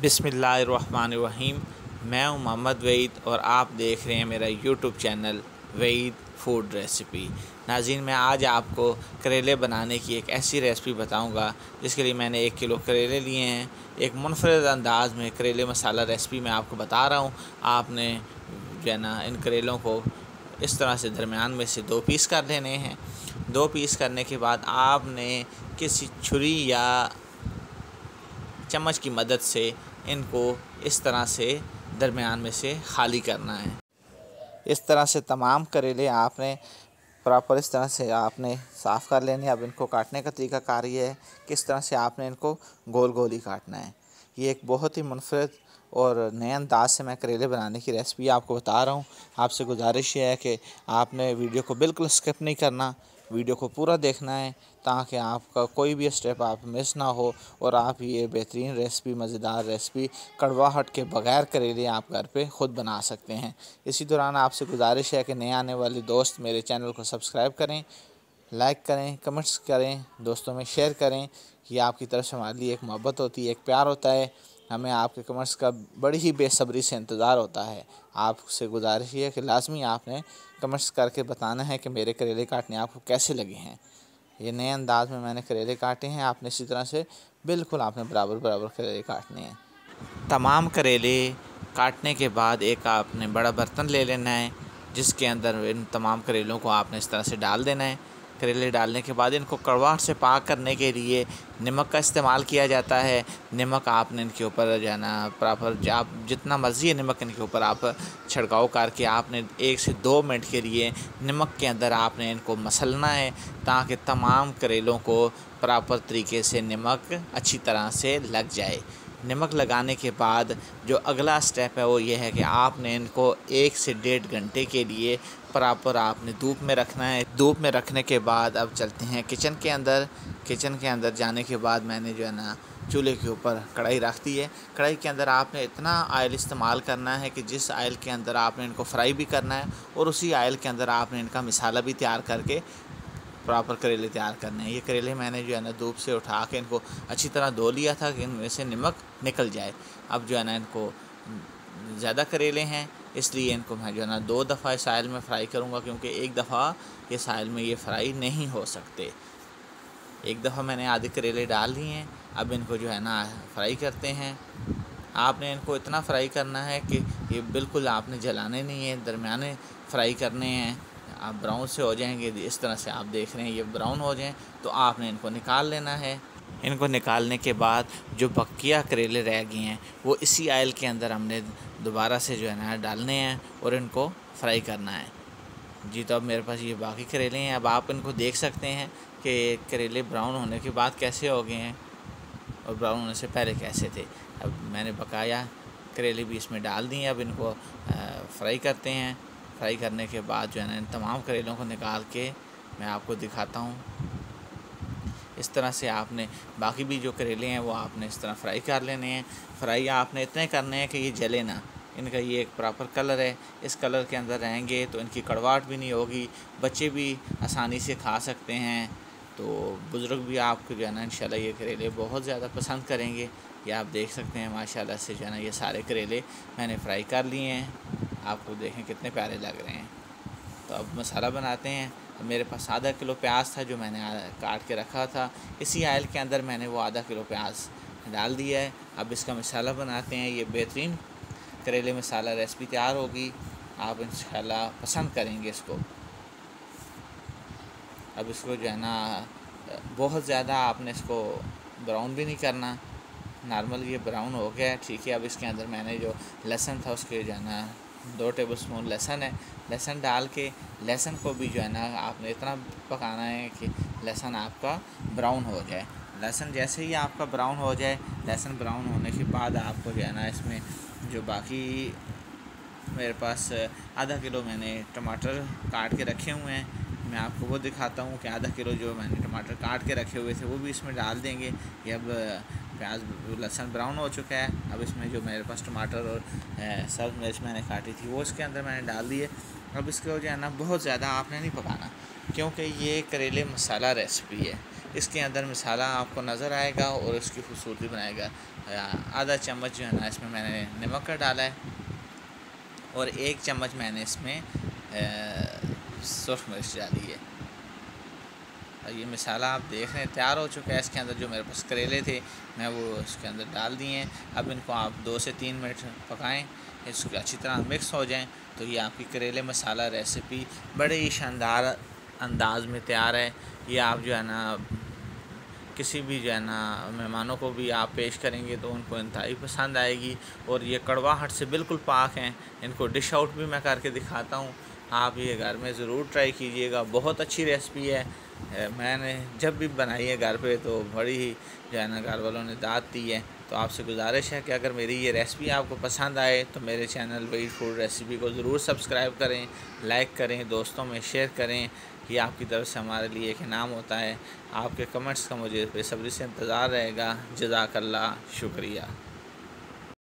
बिसमीम मैं हूँ मोहम्मद वईद और आप देख रहे हैं मेरा YouTube channel Wahid food recipe. Nazeen मैं आज आपको करेले बनाने की एक ऐसी रेसिपी बताऊँगा, जिसके लिए मैंने एक किलो करेले लिए हैं। एक मुनफरद अंदाज में करेले मसाला रेसिपी मैं आपको बता रहा हूँ। आपने जो है ना, इन करेलों को इस तरह से दरमियान में से दो पीस कर लेने हैं। दो पीस करने के बाद आपने किसी छुरी या चम्मच की मदद से इनको इस तरह से दरमियान में से खाली करना है। इस तरह से तमाम करेले आपने प्रॉपर इस तरह से आपने साफ़ कर लेने अब इनको काटने का तरीका कार ये है, किस तरह से आपने इनको गोल गोल ही काटना है। ये एक बहुत ही मुनफरद और नए अंदाज से मैं करेले बनाने की रेसिपी आपको बता रहा हूँ। आपसे गुजारिश ये है कि आपने वीडियो को बिल्कुल स्किप नहीं करना। वीडियो को पूरा देखना है ताकि आपका कोई भी स्टेप आप मिस ना हो और आप ये बेहतरीन रेसिपी मज़ेदार रेसिपी कड़वाहट के बगैर करेले आप घर पे ख़ुद बना सकते हैं। इसी दौरान आपसे गुजारिश है कि नए आने वाले दोस्त मेरे चैनल को सब्सक्राइब करें लाइक करें कमेंट्स करें, दोस्तों में शेयर करें। कि आपकी तरफ़ से हमारे लिए एक मोहब्बत होती है, एक प्यार होता है। हमें आपके कमेंट्स का बड़ी ही बेसब्री से इंतज़ार होता है। आपसे गुजारिश है कि लाजमी आपने कमेंट्स करके बताना है कि मेरे करेले काटने आपको कैसे लगे हैं। ये नए अंदाज में मैंने करेले काटे हैं, आपने इसी तरह से बिल्कुल आपने बराबर बराबर करेले काटने हैं। तमाम करेले काटने के बाद एक आपने बड़ा बर्तन ले लेना है, जिसके अंदर इन तमाम करेलों को आपने इस तरह से डाल देना है। करेले डालने के बाद इनको कड़वाहट से पाक करने के लिए नमक का इस्तेमाल किया जाता है। नमक आपने इनके ऊपर जो है ना, प्रॉपर आप जितना मर्ज़ी है नमक इनके ऊपर आप छिड़काव करके आपने एक से दो मिनट के लिए नमक के अंदर आपने इनको मसलना है ताकि तमाम करेलों को प्रॉपर तरीके से नमक अच्छी तरह से लग जाए। नमक लगाने के बाद जो अगला स्टेप है वो ये है कि आपने इनको एक से डेढ़ घंटे के लिए प्रॉपर आपने धूप में रखना है। धूप में रखने के बाद अब चलते हैं किचन के अंदर। किचन के अंदर जाने के बाद मैंने जो है ना चूल्हे के ऊपर कढ़ाई रख दी है। कढ़ाई के अंदर आपने इतना आयल इस्तेमाल करना है कि जिस आयल के अंदर आपने इनको फ्राई भी करना है और उसी आयल के अंदर आपने इनका मिसाला भी तैयार करके प्रॉपर करेले तैयार करने हैं। ये करेले मैंने जो है ना धूप से उठा के इनको अच्छी तरह धो लिया था कि इनमें से नमक निकल जाए। अब जो है ना इनको ज़्यादा करेले हैं, इसलिए इनको मैं जो है ना दो दफ़ा इस आयल में फ्राई करूँगा, क्योंकि एक दफ़ा ये आयल में ये फ्राई नहीं हो सकते। एक दफ़ा मैंने आधे करेले डाल दिए हैं, अब इनको जो है ना फ्राई करते हैं। आपने इनको इतना फ्राई करना है कि ये बिल्कुल आपने जलाने नहीं है, दरमियाने फ्राई करने हैं। आप ब्राउन से हो जाएँगे, इस तरह से आप देख रहे हैं, ये ब्राउन हो जाएँ तो आपने इनको निकाल लेना है। इनको निकालने के बाद जो बकिया करेले रह गए हैं, वो इसी आयल के अंदर हमने दोबारा से जो है ना डालने हैं और इनको फ्राई करना है। जी तो अब मेरे पास ये बाकी करेले हैं। अब आप इनको देख सकते हैं कि करेले ब्राउन होने के बाद कैसे हो गए हैं और ब्राउन होने से पहले कैसे थे। अब मैंने बकाया करेले भी इसमें डाल दिए, अब इनको फ्राई करते हैं। फ्राई करने के बाद जो है ना इन तमाम करेलों को निकाल के मैं आपको दिखाता हूँ। इस तरह से आपने बाकी भी जो करेले हैं वो आपने इस तरह फ्राई कर लेने हैं। फ्राई आपने इतने करने हैं कि ये जले ना। इनका ये एक प्रॉपर कलर है। इस कलर के अंदर रहेंगे तो इनकी कड़वाहट भी नहीं होगी। बच्चे भी आसानी से खा सकते हैं। तो बुज़ुर्ग भी आपको जो है ना इंशाल्लाह ये करेले बहुत ज़्यादा पसंद करेंगे। ये आप देख सकते हैं, माशाल्लाह से जो है ना ये सारे करेले मैंने फ्राई कर लिए हैं। आपको देखें कितने प्यारे लग रहे हैं। तो अब मसाला बनाते हैं। तो मेरे पास आधा किलो प्याज था जो मैंने काट के रखा था। इसी आयल के अंदर मैंने वो आधा किलो प्याज डाल दिया है। अब इसका मसाला बनाते हैं। ये बेहतरीन करेले मसाला रेसिपी तैयार होगी। आप इन पसंद करेंगे इसको। अब इसको जो है ना, बहुत ज़्यादा आपने इसको ब्राउन भी नहीं करना। नॉर्मल ये ब्राउन हो गया ठीक है, अब इसके अंदर मैंने जो लहसुन था उसके जो है ना दो टेबल स्पून लहसुन है। लहसुन डाल के, लहसुन को भी जो है ना, आपने इतना पकाना है कि लहसुन आपका ब्राउन हो जाए। लहसुन जैसे ही आपका ब्राउन हो जाए, लहसुन ब्राउन होने के बाद आपको जो है ना, इसमें जो बाकी मेरे पास आधा किलो मैंने टमाटर काट के रखे हुए हैं। मैं आपको वो दिखाता हूँ कि आधा किलो जो मैंने टमाटर काट के रखे हुए थे, वो भी इसमें डाल देंगे। कि अब प्याज, लहसुन ब्राउन हो चुका है। अब इसमें जो मेरे पास टमाटर और सर्द मिर्च मैंने काटी थी, वो इसके अंदर मैंने डाल दिए अब इसको जो है ना, बहुत ज़्यादा आपने नहीं पकाना, क्योंकि ये करेले मसाला रेसिपी है। इसके अंदर मसाला आपको नज़र आएगा और इसकी खूबसूरती बनाएगा। आधा चम्मच जो है ना, इसमें मैंने नमक का डाला है और एक चम्मच मैंने इसमें सुरख मिर्च डाली है। और ये मसाला आप देख रहे हैं, तैयार हो चुका है। इसके अंदर जो मेरे पास करेले थे, मैं वो इसके अंदर डाल दिए हैं। अब इनको आप दो से तीन मिनट पकाएँ, इसको अच्छी तरह मिक्स हो जाएँ। तो ये आपकी करेले मसाला रेसिपी बड़े ही शानदार अंदाज में तैयार है। ये आप जो है ना, किसी भी जो है ना, मेहमानों को भी आप पेश करेंगे तो उनको इंतहाई पसंद आएगी। और ये कड़वाहट से बिल्कुल पाक हैं। इनको डिश आउट भी मैं करके दिखाता हूँ। आप ये घर में ज़रूर ट्राई कीजिएगा। बहुत अच्छी रेसिपी है। मैंने जब भी बनाई है घर पे तो बड़ी ही जो है ना घर वालों ने दाद दी है। तो आपसे गुजारिश है कि अगर मेरी ये रेसिपी आपको पसंद आए तो मेरे चैनल वेट फ़ूड रेसिपी को ज़रूर सब्सक्राइब करें लाइक करें, दोस्तों में शेयर करें, ये आपकी तरफ़ से हमारे लिए एक इनाम होता है। आपके कमेंट्स का मुझे बेसब्री से इंतज़ार रहेगा। जजाकल्ला शुक्रिया।